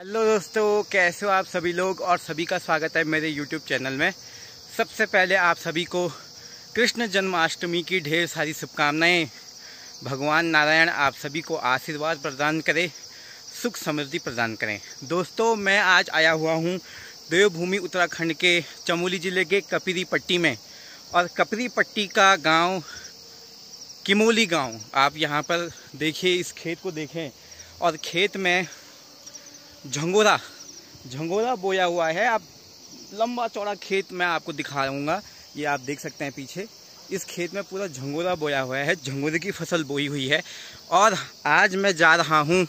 Hello दोस्तों, कैसे हो आप सभी लोग? और सभी का स्वागत है मेरे यूट्यूब चैनल में। सबसे पहले आप सभी को कृष्ण जन्माष्टमी की ढेर सारी शुभकामनाएँ। भगवान नारायण आप सभी को आशीर्वाद प्रदान करें, सुख समृद्धि प्रदान करें। दोस्तों, मैं आज आया हुआ हूँ देवभूमि उत्तराखंड के चमोली ज़िले के कपिरी पट्टी में। और कपिरी पट्टी का गाँव किमोली गाँव, आप यहाँ पर देखिए, इस खेत को देखें। और खेत में झंगोरा झंगोरा बोया हुआ है। आप लंबा चौड़ा खेत मैं आपको दिखा दिखाऊँगा ये आप देख सकते हैं पीछे। इस खेत में पूरा झंगोरा बोया हुआ है। झंगोरे की फ़सल बोई हुई है। और आज मैं जा रहा हूँ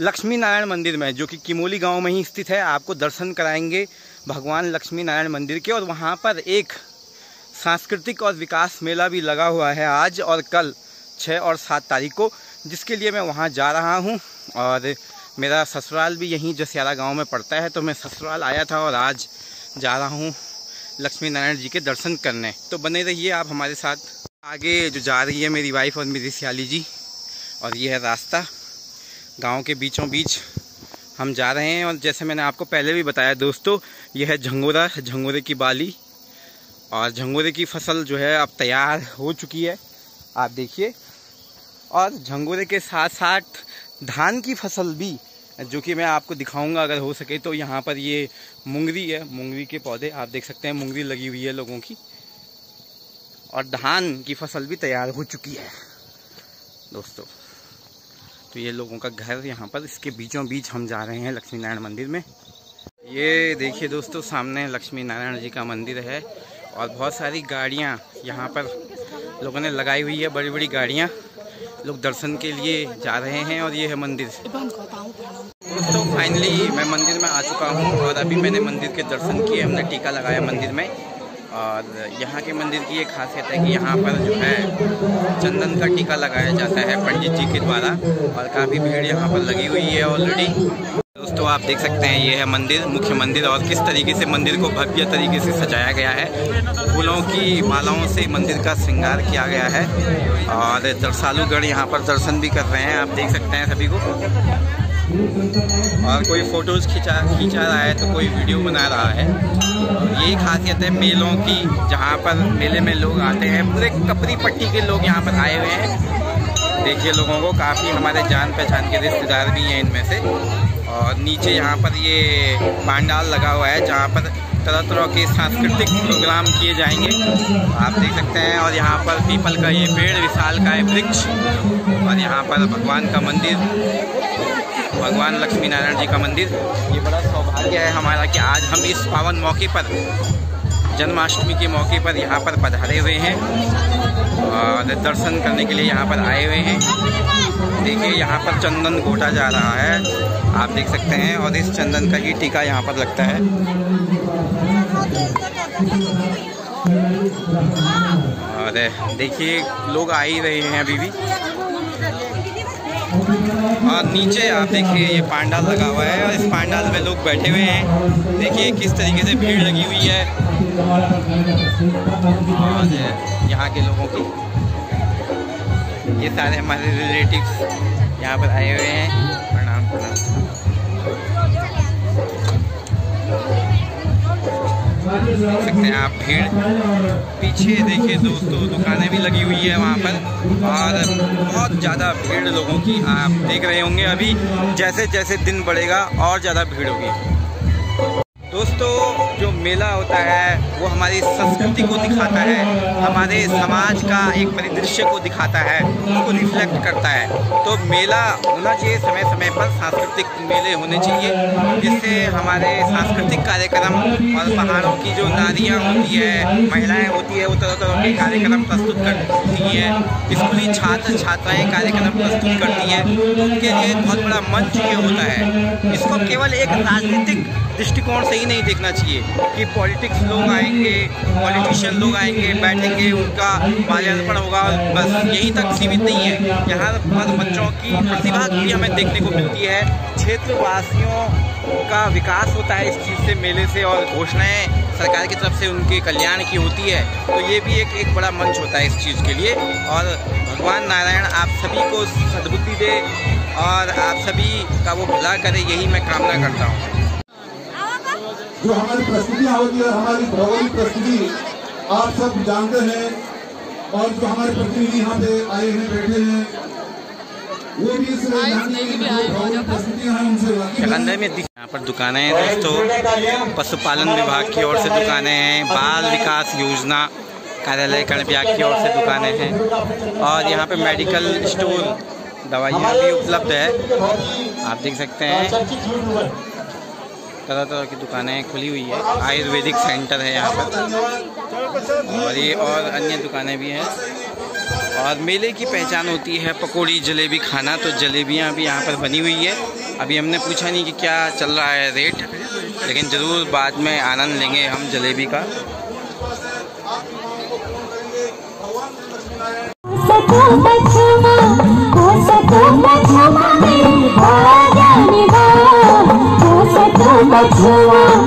लक्ष्मी नारायण मंदिर में, जो कि किमोली गाँव में ही स्थित है। आपको दर्शन कराएँगे भगवान लक्ष्मी नारायण मंदिर के। और वहाँ पर एक सांस्कृतिक और विकास मेला भी लगा हुआ है आज और कल छः और सात तारीख को, जिसके लिए मैं वहाँ जा रहा हूँ। और मेरा ससुराल भी यहीं जसियाला गाँव में पड़ता है तो मैं ससुराल आया था और आज जा रहा हूँ लक्ष्मी नारायण जी के दर्शन करने। तो बने रहिए आप हमारे साथ। आगे जो जा रही है मेरी वाइफ और मेरी सियाली जी, और ये है रास्ता। गाँव के बीचों बीच हम जा रहे हैं, और जैसे मैंने आपको पहले भी बताया दोस्तों यह है झंगोरा, झंगोरे की बाली। और झंगोरे की फ़सल जो है अब तैयार हो चुकी है, आप देखिए। और झंगोरे के साथ साथ धान की फ़सल भी जो कि मैं आपको दिखाऊँगा अगर हो सके तो। यहाँ पर ये मुंगरी है। मुंगरी के पौधे आप देख सकते हैं। मुंगरी लगी हुई है लोगों की। और धान की फ़सल भी तैयार हो चुकी है। दोस्तों तो ये लोगों का घर यहाँ पर। इसके बीचों बीच हम जा रहे हैं लक्ष्मी नारायण मंदिर में। ये देखिए दोस्तों, सामने लक्ष्मी नारायण जी का मंदिर है। और बहुत सारी गाड़ियाँ यहाँ पर लोगों ने लगाई हुई है। बड़ी बड़ी गाड़ियाँ लोग दर्शन के लिए जा रहे हैं और ये है मंदिर। फाइनली मैं मंदिर में आ चुका हूँ और अभी मैंने मंदिर के दर्शन किए, हमने टीका लगाया मंदिर में। और यहाँ के मंदिर की ये खासियत है कि यहाँ पर जो है, चंदन का टीका लगाया जाता है पंडित जी के द्वारा और काफ़ी भीड़ यहाँ पर लगी हुई है ऑलरेडी दोस्तों, आप देख सकते हैं, ये है मंदिर, मुख्य मंदिर और किस तरीके से मंदिर को भव्य तरीके से सजाया गया है। फूलों की मालाओं से मंदिर का श्रृंगार किया गया है और दर्शालुगढ़ यहाँ पर दर्शन भी कर रहे हैं, आप देख सकते हैं सभी को। और कोई फ़ोटोज़ खिंचा, खींचा रहा है तो कोई वीडियो बना रहा है। यही खासियत है मेलों की, जहाँ पर मेले में लोग आते हैं। पूरे कपरी पट्टी के लोग यहाँ पर आए हुए हैं। देखिए लोगों को, काफ़ी हमारे जान पहचान के रिश्तेदार भी हैं इनमें से। और नीचे यहाँ पर ये पांडाल लगा हुआ है, जहाँ पर तरह तरह के सांस्कृतिक प्रोग्राम किए जाएँगे। आप देख सकते हैं, और यहाँ पर पीपल का ये पेड़, विशाल का है वृक्ष, और यहाँ पर भगवान का मंदिर। भगवान लक्ष्मी नारायण जी का मंदिर। ये बड़ा सौभाग्य है हमारा कि आज हम इस पावन मौके पर, जन्माष्टमी के मौके पर यहाँ पर पधारे हुए हैं और दर्शन करने के लिए यहाँ पर आए हुए हैं। देखिए, यहाँ पर चंदन गोटा जा रहा है। आप देख सकते हैं और इस चंदन का ही टीका यहाँ पर लगता है। और देखिए, लोग आ ही रहे हैं अभी भी। और नीचे आप देखिए ये पांडाल लगा हुआ है और इस पांडाल में लोग बैठे हुए हैं। देखिए किस तरीके से भीड़ लगी हुई है। यहाँ के लोगों की, ये सारे हमारे रिलेटिव्स यहाँ पर आए हुए हैं। देख सकते हैं आप। भीड़ पीछे देखिए दोस्तों, दुकानें भी लगी हुई है वहाँ पर और बहुत ज़्यादा भीड़ लोगों की आप देख रहे होंगे। अभी जैसे जैसे दिन बढ़ेगा, और ज़्यादा भीड़ होगी। दोस्तों, जो मेला होता है, वो हमारी संस्कृति को दिखाता है, हमारे समाज का एक परिदृश्य को दिखाता है, उसको रिफ्लेक्ट करता है। तो मेला होना चाहिए समय समय पर, सांस्कृतिक मेले होने चाहिए, जिससे हमारे सांस्कृतिक कार्यक्रम और पहाड़ों की जो नारियाँ होती है, महिलाएँ होती है, वो तरह तरह के कार्यक्रम प्रस्तुत करती है। स्कूली छात्र, छात्राएँ कार्यक्रम प्रस्तुत करती हैं। उनके लिए बहुत बड़ा मंच ये होता है। इसको केवल एक राजनीतिक दृष्टिकोण से ही नहीं देखना चाहिए कि पॉलिटिक्स लोग आएँगे पॉलिटिशियन लोग आएँगे, बैठेंगे, उनका माल्यार्पण होगा, बस यहीं तक सीमित नहीं है। यहाँ पर बच्चों की प्रतिभा भी हमें देखने को मिलती है। क्षेत्रवासियों का विकास होता है इस चीज़ से, मेले से और घोषणाएँ सरकार की तरफ़ से उनके कल्याण की होती है। तो ये भी एक एक बड़ा मंच होता है इस चीज़ के लिए। और भगवान नारायण आप सभी को सद्बुद्धि दे और आप सभी का वो भला करे, यही मैं कामना करता हूँ। जो हमारी प्रस्तुतियाँ होती है हमारी भौगोलिक प्रस्तुति आप सब जानते हैं और जो हमारे प्रतिनिधि यहाँ पे आए हैं बैठे हैं वो भी इस प्रस्तुतियाँ हैं उनसे वाकिफ में यहाँ पर दुकानें हैं दोस्तों। पशुपालन विभाग की ओर से दुकानें हैं बाल विकास योजना कार्यालय कर्ण विभाग की ओर से दुकानें हैं और यहाँ पे मेडिकल स्टोर दवाइयाँ भी उपलब्ध है। आप देख सकते हैं। तरह तरह की दुकानें खुली हुई है। आयुर्वेदिक सेंटर है यहाँ पर। और ये और अन्य दुकानें भी हैं। और मेले की पहचान होती है पकौड़ी, जलेबी खाना तो जलेबियाँ भी यहाँ पर बनी हुई है। अभी हमने पूछा नहीं कि क्या चल रहा है रेट, लेकिन ज़रूर बाद में आनंद लेंगे हम जलेबी का सको बचमा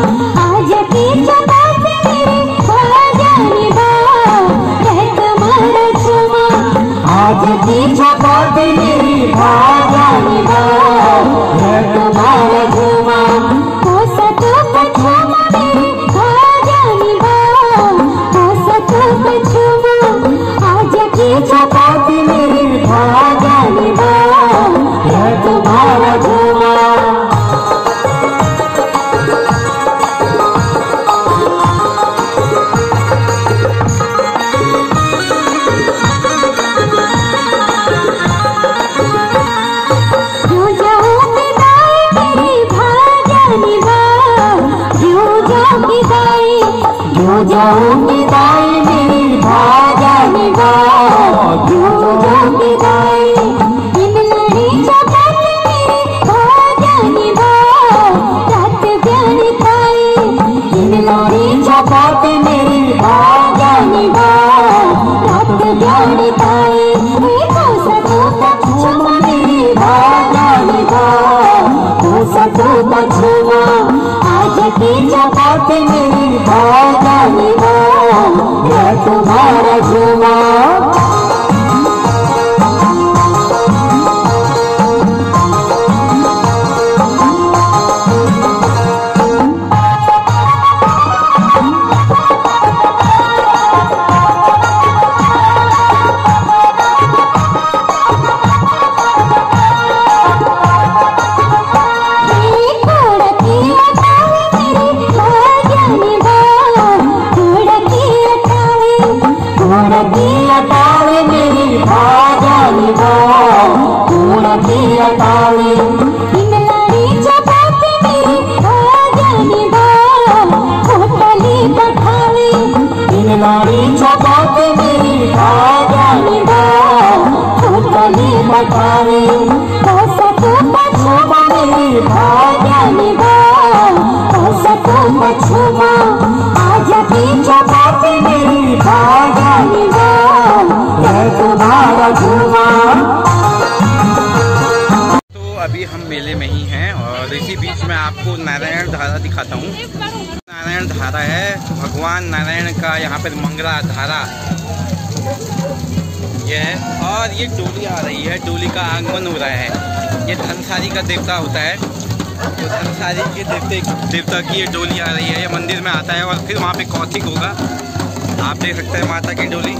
आज की जबात मेरी बा मैं पठावे। हो सको पछुमा मेरी भाजानी बा हो सको पछुमा आज की चपात मेरी भाजानी बा है तुम्हारा झुमा तो हम मेले में ही हैं और इसी बीच में आपको नारायण धारा दिखाता हूँ। नारायण धारा है, भगवान नारायण का यहाँ पर मंगला धारा। ये है, और ये डोली आ रही है, डोली का आगमन हो रहा है। ये धनसारी का देवता होता है। तो धनसारी के देवते, देवता की ये डोली आ रही है, ये मंदिर में आता है और फिर वहाँ पे कौथिक होगा। आप देख सकते हैं माता की डोली।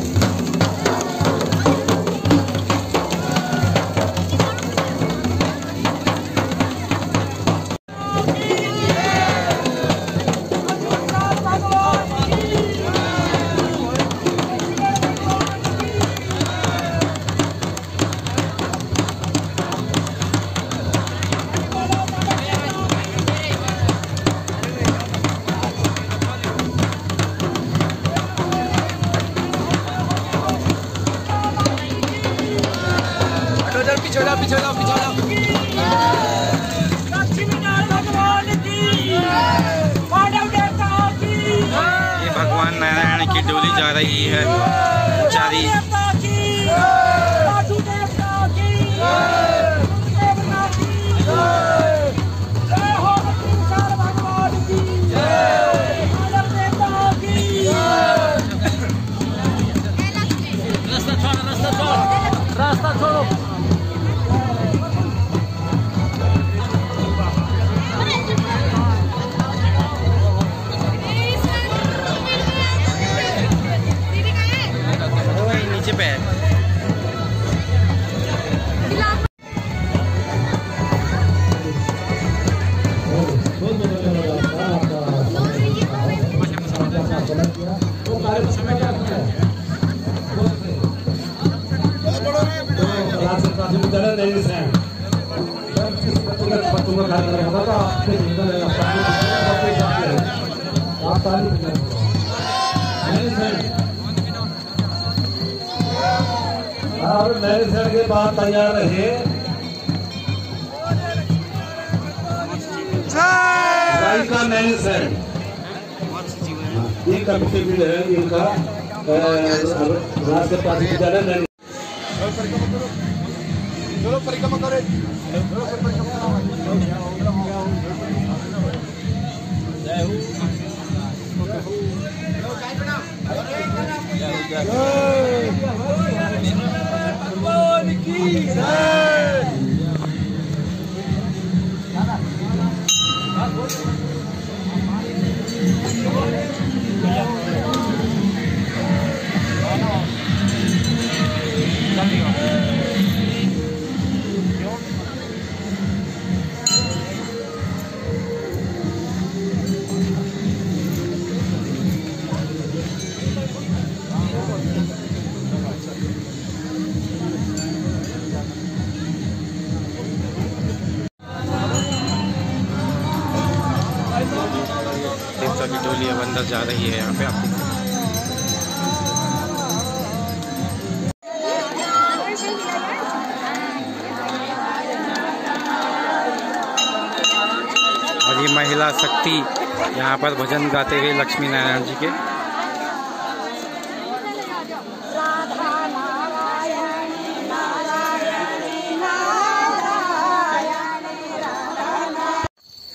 का आपसे निवेदन है आप सैन और नए के बाद तैयार रहे नए सैन ये कमिटी भी है इनका अ, राष्ट्र पार्टी विद्यालय नैनी ये सभी टोली अब अंदर जा रही है यहाँ पे आप देख सकते। और ये महिला शक्ति यहाँ पर भजन गाते हुए लक्ष्मी नारायण जी के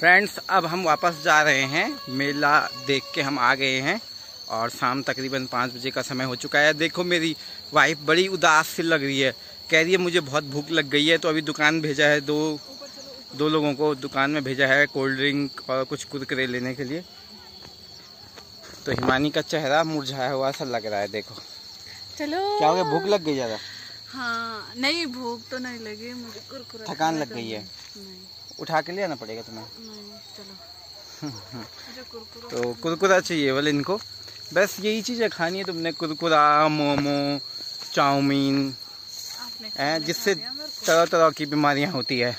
फ्रेंड्स अब हम वापस जा रहे हैं। मेला देख के हम आ गए हैं और शाम तकरीबन पाँच बजे का समय हो चुका है। देखो मेरी वाइफ बड़ी उदास सी लग रही है। कह रही है मुझे बहुत भूख लग गई है। तो अभी दुकान भेजा है दो दो लोगों को दुकान में भेजा है कोल्ड ड्रिंक और कुछ कुरकुरे लेने के लिए। तो हिमानी का चेहरा मुरझाया हुआ सा लग रहा है देखो। चलो। क्या हो गया? भूख लग गई ज़्यादा? हाँ नहीं भूख तो नहीं लगी मुझे कुरकुरा थकान लग गई है। नहीं। उठा के ले आना पड़ेगा तुम्हें। चलो। तो कुरकुरा चाहिए बोले इनको। बस यही चीज़ें खानी है तुमने कुरकुरा मोमो चाउमीन हैं जिससे तरह तरह की। बीमारियाँ होती है।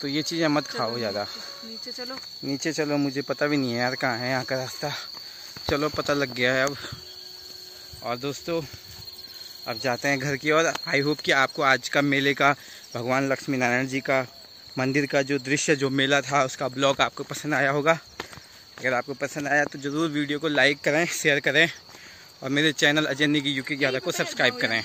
तो ये चीज़ें मत खाओ ज़्यादा। नीचे चलो। नीचे चलो मुझे पता भी नहीं है यार कहाँ है यहाँ का रास्ता। चलो पता लग गया है अब। और दोस्तों अब जाते हैं घर की ओर। आई होप कि आपको आज का मेले का भगवान लक्ष्मी नारायण जी का मंदिर का जो दृश्य, जो मेला था, उसका ब्लॉग आपको पसंद आया होगा। अगर आपको पसंद आया तो ज़रूर वीडियो को लाइक करें, शेयर करें और मेरे चैनल अजय निगी यूके ग्यारह को सब्सक्राइब करें।